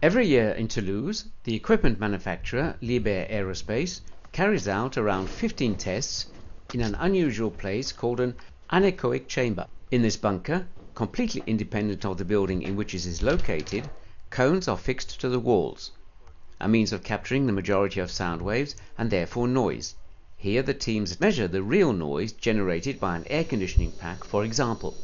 Every year in Toulouse, the equipment manufacturer Liebherr Aerospace carries out around 15 tests in an unusual place called an anechoic chamber. In this bunker, completely independent of the building in which it is located, cones are fixed to the walls, a means of capturing the majority of sound waves and therefore noise. Here the teams measure the real noise generated by an air conditioning pack, for example.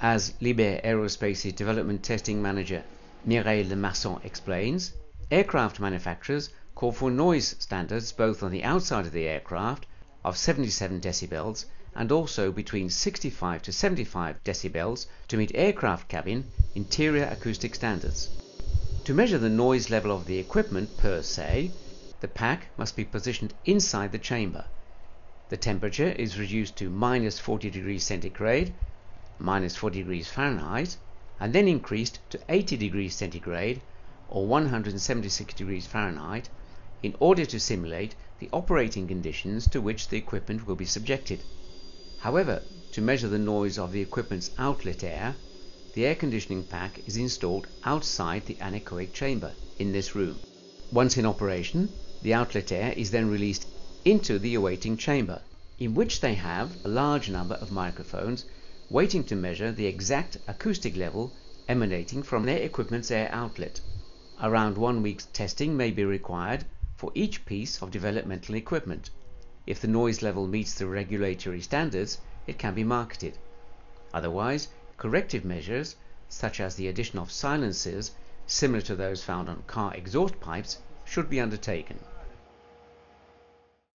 As Liebherr Aerospace's development testing manager Mireille Lemasson explains, aircraft manufacturers call for noise standards both on the outside of the aircraft of 77 decibels and also between 65 to 75 decibels to meet aircraft cabin interior acoustic standards. To measure the noise level of the equipment per se, the pack must be positioned inside the chamber. The temperature is reduced to minus 40 degrees centigrade, minus 40 degrees Fahrenheit, and then increased to 80 degrees centigrade or 176 degrees Fahrenheit in order to simulate the operating conditions to which the equipment will be subjected. However, to measure the noise of the equipment's outlet air, the air conditioning pack is installed outside the anechoic chamber in this room. Once in operation, the outlet air is then released into the awaiting chamber, in which they have a large number of microphones waiting to measure the exact acoustic level emanating from their equipment's air outlet. Around one week's testing may be required for each piece of developmental equipment. If the noise level meets the regulatory standards, it can be marketed. Otherwise, corrective measures, such as the addition of silencers similar to those found on car exhaust pipes, should be undertaken.